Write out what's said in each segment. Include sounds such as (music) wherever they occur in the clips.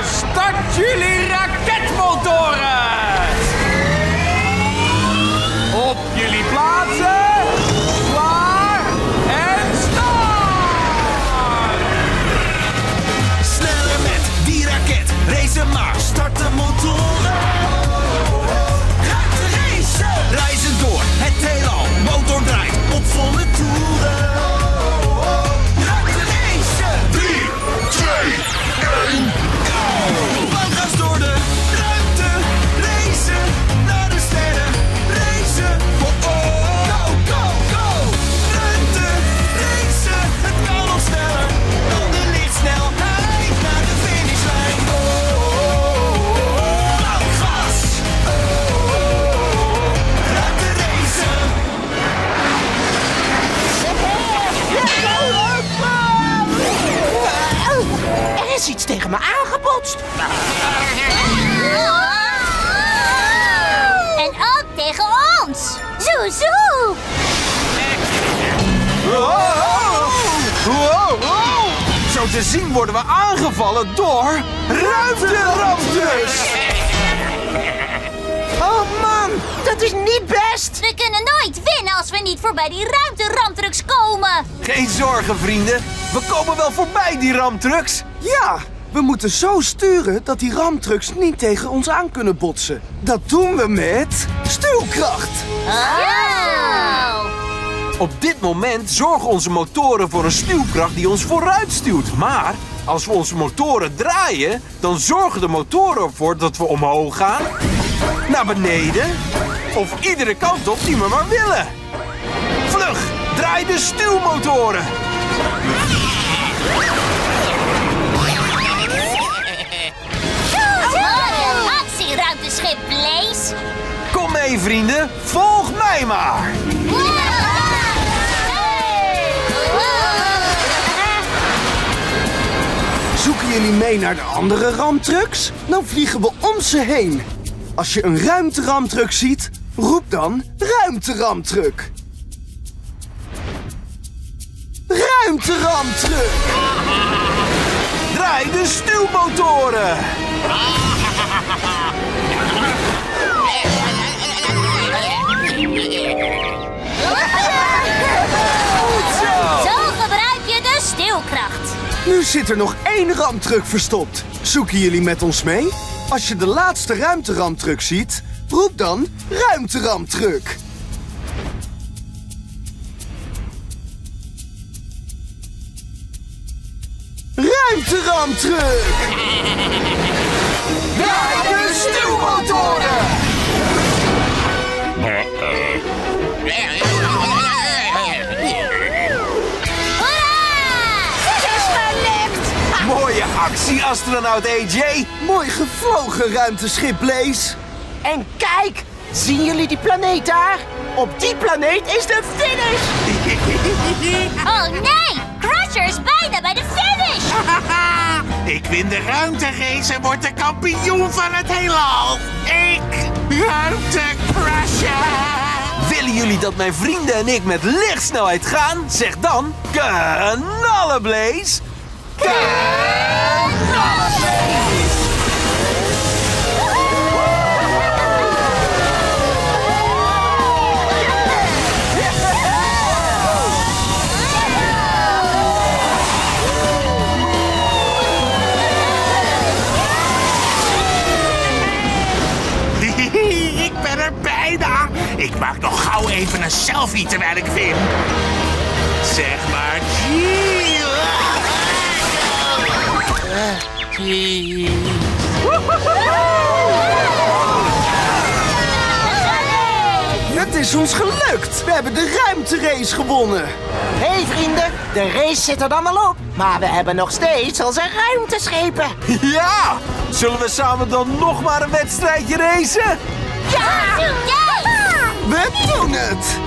Start jullie Zien worden we aangevallen door ruimteramters! Oh man, dat is niet best. We kunnen nooit winnen als we niet voorbij die ruimteramtrucks komen. Geen zorgen, vrienden. We komen wel voorbij die ramtrucks. Ja, we moeten zo sturen dat die ramtrucks niet tegen ons aan kunnen botsen. Dat doen we met stuwkracht. Oh. Op dit moment zorgen onze motoren voor een stuwkracht die ons vooruit stuwt. Maar als we onze motoren draaien, dan zorgen de motoren ervoor dat we omhoog gaan, naar beneden of iedere kant op die we maar willen. Vlug, draai de stuwmotoren. Ruimteschip Blaze. Kom mee, vrienden. Volg mij maar. Jullie mee naar de andere ramtrucks? Dan vliegen we om ze heen. Als je een ruimteramtruck ziet, roep dan ruimteramtruck. Ruimteramtruck! Draai de stuwmotoren. Nu zit er nog één ramtruck verstopt. Zoeken jullie met ons mee? Als je de laatste ruimteramtruck ziet, roep dan ruimteramtruck. Ruimteramtruck! Draai de stuwmotoren! Astronaut AJ. Mooi gevlogen ruimteschip Blaze. En kijk, zien jullie die planeet daar? Op die planeet is de finish. (laughs) Oh nee, Crusher is bijna bij de finish. (laughs) Ik win de ruimterace en word de kampioen van het heelal. Ik, ruimtecrasher. Willen jullie dat mijn vrienden en ik met lichtsnelheid gaan? Zeg dan knallen, Blaze. Ik maak nog gauw even een selfie terwijl ik win. Zeg maar cheese. Het is ons gelukt. We hebben de ruimterace gewonnen. Hé hey vrienden, de race zit er dan al op. Maar we hebben nog steeds onze ruimteschepen. (laughs) Ja! Zullen we samen dan nog maar een wedstrijdje racen? Ja! We doen het!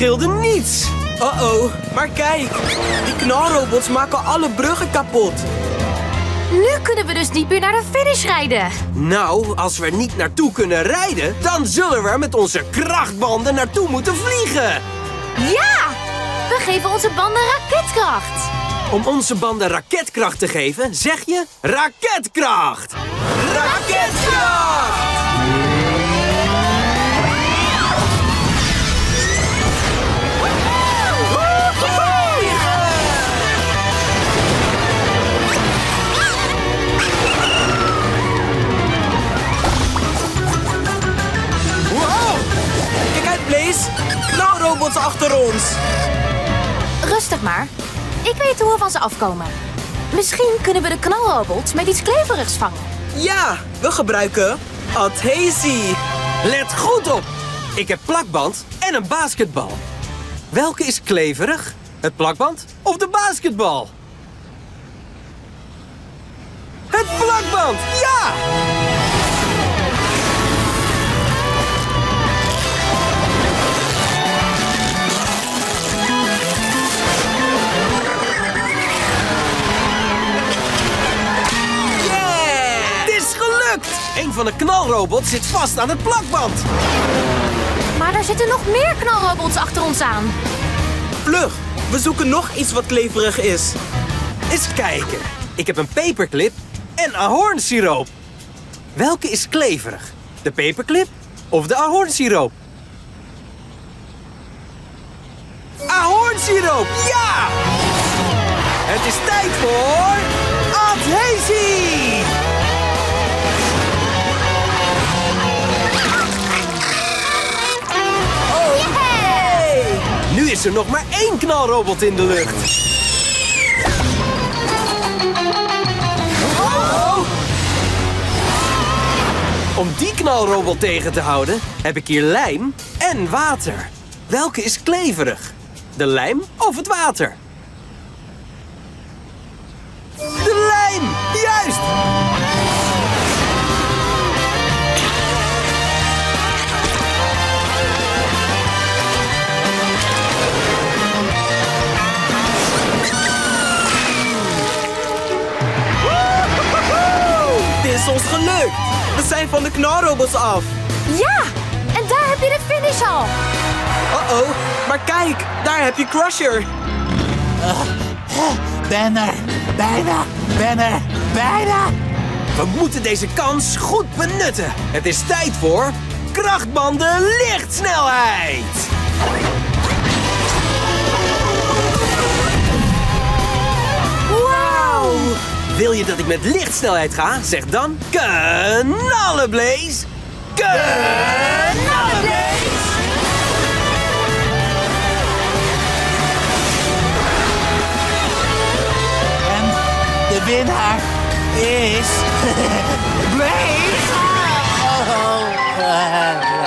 Scheelde niets. Uh-oh, maar kijk. Die knalrobots maken alle bruggen kapot. Nu kunnen we dus niet meer naar de finish rijden. Nou, als we er niet naartoe kunnen rijden, dan zullen we er met onze krachtbanden naartoe moeten vliegen. Ja! We geven onze banden raketkracht. Om onze banden raketkracht te geven, zeg je raketkracht. Raketkracht! Achter ons. Rustig maar. Ik weet hoe we van ze afkomen. Misschien kunnen we de knalrobots met iets kleverigs vangen. Ja, we gebruiken adhesie. Let goed op. Ik heb plakband en een basketbal. Welke is kleverig? Het plakband of de basketbal? Het plakband, ja! Een van de knalrobots zit vast aan het plakband. Maar er zitten nog meer knalrobots achter ons aan. Vlug, we zoeken nog iets wat kleverig is. Eens kijken. Ik heb een paperclip en ahornsiroop. Welke is kleverig? De paperclip of de ahornsiroop? Ahornsiroop, ja! Het is tijd voor... Adhesie! Is er nog maar één knalrobot in de lucht. Om die knalrobot tegen te houden, heb ik hier lijm en water. Welke is kleverig? De lijm of het water? De lijm! Juist! Van de knalrobots af. Ja! En daar heb je de finish al. Uh-oh, maar kijk, daar heb je Crusher. Ben er, bijna, ben er, bijna. We moeten deze kans goed benutten. Het is tijd voor krachtbanden lichtsnelheid. Wil je dat ik met lichtsnelheid ga? Zeg dan knallenblaze. Knallenblaze. En de winnaar is... (laughs) Blaze. Oh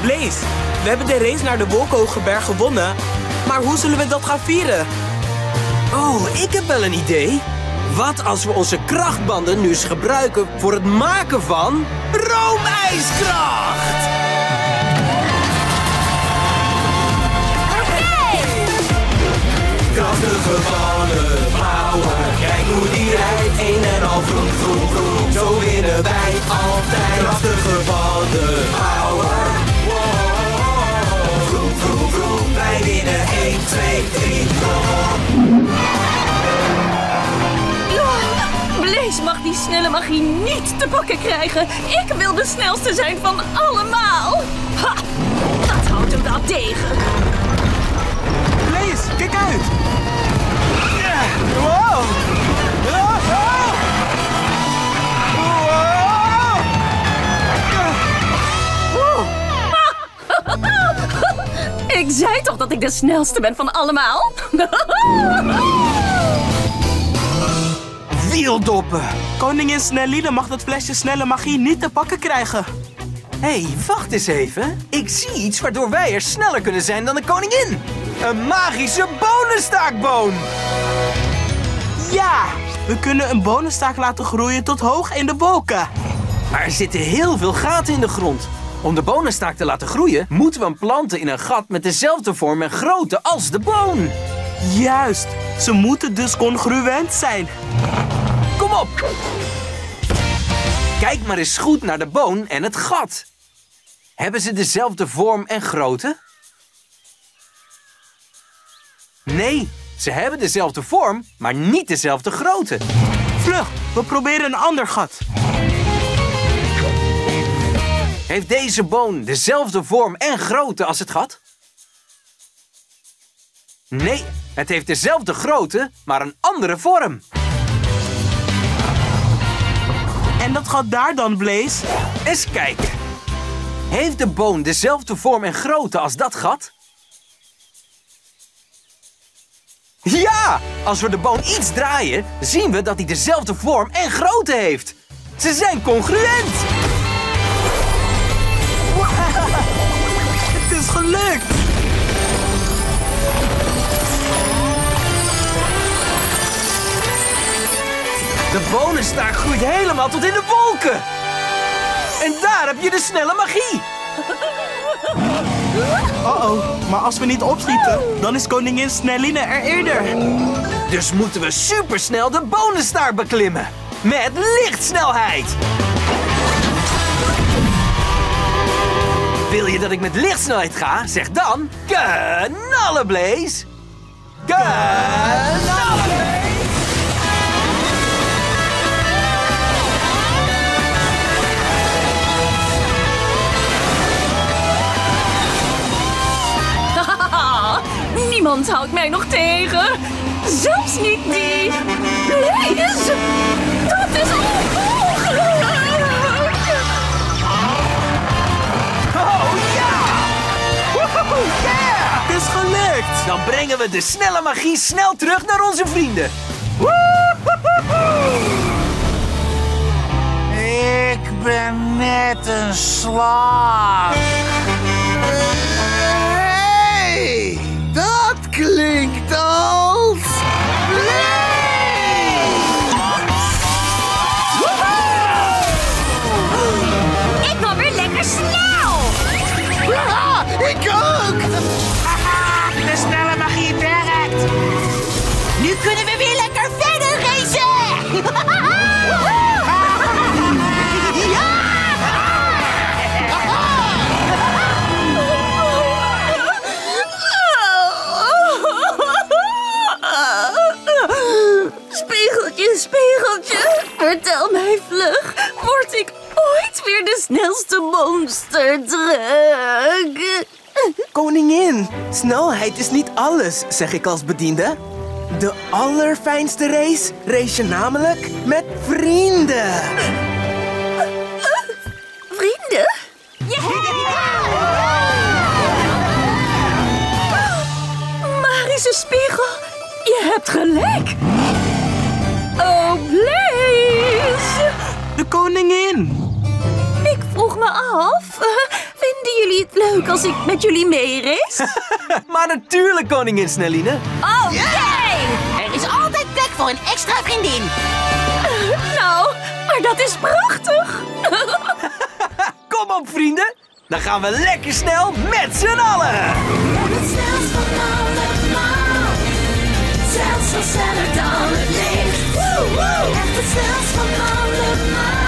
Blaze, we hebben de race naar de Wolkenhooggeberg gewonnen. Maar hoe zullen we dat gaan vieren? Oh, ik heb wel een idee. Wat als we onze krachtbanden nu eens gebruiken voor het maken van roomijskracht? Krachtige ballen, blauwe, kijk hoe die rijdt. Een en al vroom, vroom, vroom, zo winnen wij altijd. Krachtige ballen, blauwe, 1, 2, 3, Blaze mag die snelle magie niet te pakken krijgen. Ik wil de snelste zijn van allemaal. Ha! Dat houdt hem wel tegen. Blaze, kijk uit! Wow! Ik zei toch dat ik de snelste ben van allemaal? (laughs) Wieldoppen! Koningin Snellide mag dat flesje snelle magie niet te pakken krijgen. Hé, hey, wacht eens even. Ik zie iets waardoor wij er sneller kunnen zijn dan de koningin. Een magische bonenstaakboon. Ja! We kunnen een bonenstaak laten groeien tot hoog in de wolken. Maar er zitten heel veel gaten in de grond. Om de bonenstaak te laten groeien, moeten we hem planten in een gat met dezelfde vorm en grootte als de boon. Juist! Ze moeten dus congruent zijn. Kom op! Kijk maar eens goed naar de boon en het gat. Hebben ze dezelfde vorm en grootte? Nee, ze hebben dezelfde vorm, maar niet dezelfde grootte. Vlug, we proberen een ander gat. Heeft deze boon dezelfde vorm en grootte als het gat? Nee, het heeft dezelfde grootte, maar een andere vorm. En dat gat daar dan, Blaze? Eens kijken. Heeft de boon dezelfde vorm en grootte als dat gat? Ja! Als we de boon iets draaien, zien we dat hij dezelfde vorm en grootte heeft. Ze zijn congruent! Gelukt! De bonenstaak groeit helemaal tot in de wolken. En daar heb je de snelle magie. Uh-oh, maar als we niet opschieten, dan is koningin Snelline er eerder. Dus moeten we supersnel de bonenstaak beklimmen. Met lichtsnelheid. Wil je dat ik met lichtsnelheid ga? Zeg dan knallenblaze. Knallenblaze. Haha, (laughs) niemand houdt mij nog tegen. Zelfs niet die. Blaze. Dat is onmogelijk. Dan brengen we de snelle magie snel terug naar onze vrienden. Ik ben net een slaaf. Nu kunnen we weer lekker verder racen. Spiegeltje, spiegeltje, vertel mij vlug. Word ik ooit weer de snelste monster terug? Koningin, snelheid is niet alles, zeg ik als bediende. De allerfijnste race race je namelijk met vrienden. Vrienden? Magische spiegel, je hebt gelijk. Oh, Blaze. De koningin. Ik vroeg me af, (laughs) vinden jullie het leuk als ik met jullie meerace? (laughs) Maar natuurlijk, koningin Snelline. Oh, plek voor een extra vriendin. Uh, nou, maar dat is prachtig. (laughs) Kom op, vrienden. Dan gaan we lekker snel met z'n allen. Het snelst van allemaal. Zelfs al sneller dan het licht. Echt het snelst van allemaal.